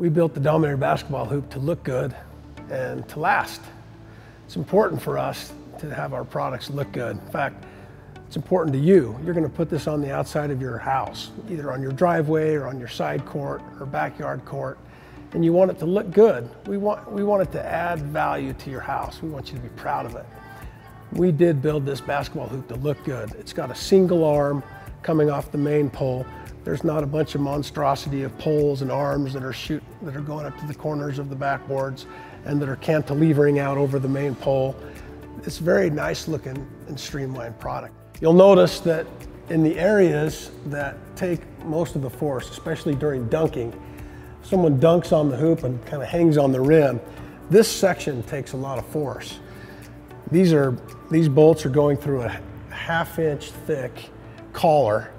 We built the Dominator basketball hoop to look good and to last. It's important for us to have our products look good. In fact, it's important to you. You're going to put this on the outside of your house, either on your driveway or on your side court or backyard court, and you want it to look good. We want, we want it to add value to your house. We want you to be proud of it. We did build this basketball hoop to look good. It's got a single arm coming off the main pole. There's not a bunch of monstrosity of poles and arms that are shoot that are going up to the corners of the backboards and that are cantilevering out over the main pole. It's very nice looking and streamlined product. You'll notice that in the areas that take most of the force, especially during dunking, someone dunks on the hoop and kind of hangs on the rim, this section takes a lot of force. These are these bolts are going through a half inch thick collar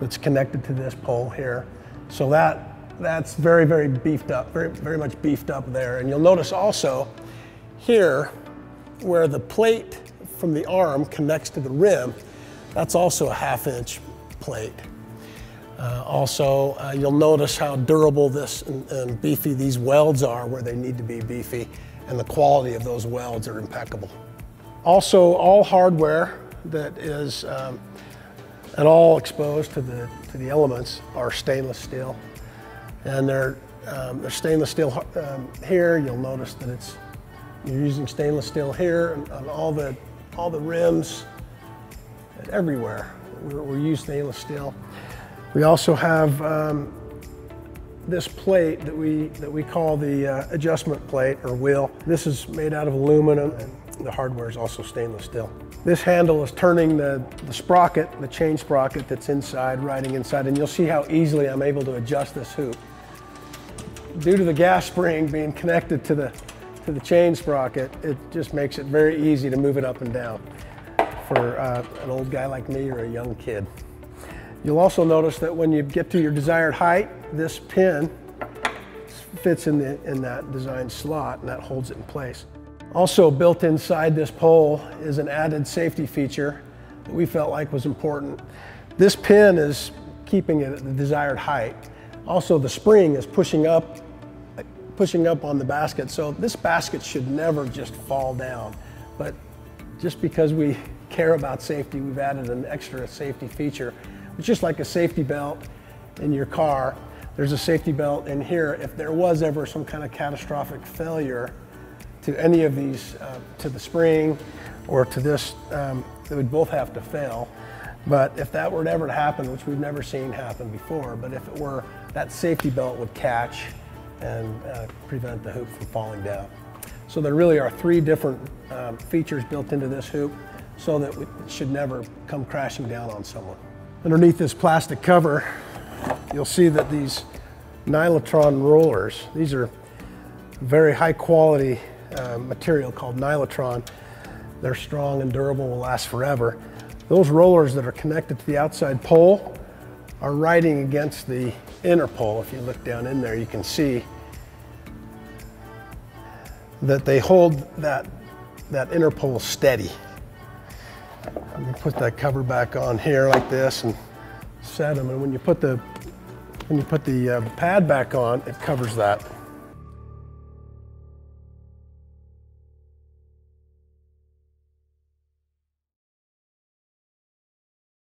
that's connected to this pole here. So that that's very, very beefed up, very, very much beefed up there. And you'll notice also here where the plate from the arm connects to the rim, that's also a half inch plate. Uh, also, uh, you'll notice how durable this and, and beefy these welds are where they need to be beefy, and the quality of those welds are impeccable. Also, all hardware that is um, at all exposed to the, to the elements are stainless steel. And they're, um, they're stainless steel um, here. You'll notice that it's, you're using stainless steel here and on all the, all the rims and everywhere. We're, we use stainless steel. We also have um, this plate that we, that we call the uh, adjustment plate or wheel. This is made out of aluminum and the hardware is also stainless steel. This handle is turning the, the sprocket, the chain sprocket that's inside, riding inside, and you'll see how easily I'm able to adjust this hoop. Due to the gas spring being connected to the, to the chain sprocket, it just makes it very easy to move it up and down for uh, an old guy like me or a young kid. You'll also notice that when you get to your desired height, this pin fits in, the, in that design slot and that holds it in place. Also built inside this pole is an added safety feature that we felt like was important. This pin is keeping it at the desired height. Also the spring is pushing up, pushing up on the basket. So this basket should never just fall down. But just because we care about safety, we've added an extra safety feature. It's just like a safety belt in your car. There's a safety belt in here. If there was ever some kind of catastrophic failure, to any of these, uh, to the spring or to this, um, they would both have to fail. But if that were to ever to happen, which we've never seen happen before, but if it were, that safety belt would catch and uh, prevent the hoop from falling down. So there really are three different um, features built into this hoop so that it should never come crashing down on someone. Underneath this plastic cover, you'll see that these Nylatron rollers, these are very high quality uh, material called Nylatron. They're strong and durable, will last forever. Those rollers that are connected to the outside pole are riding against the inner pole. If you look down in there, you can see that they hold that, that inner pole steady. I'm gonna put that cover back on here like this and set them. And when you put the, when you put the uh, pad back on, it covers that.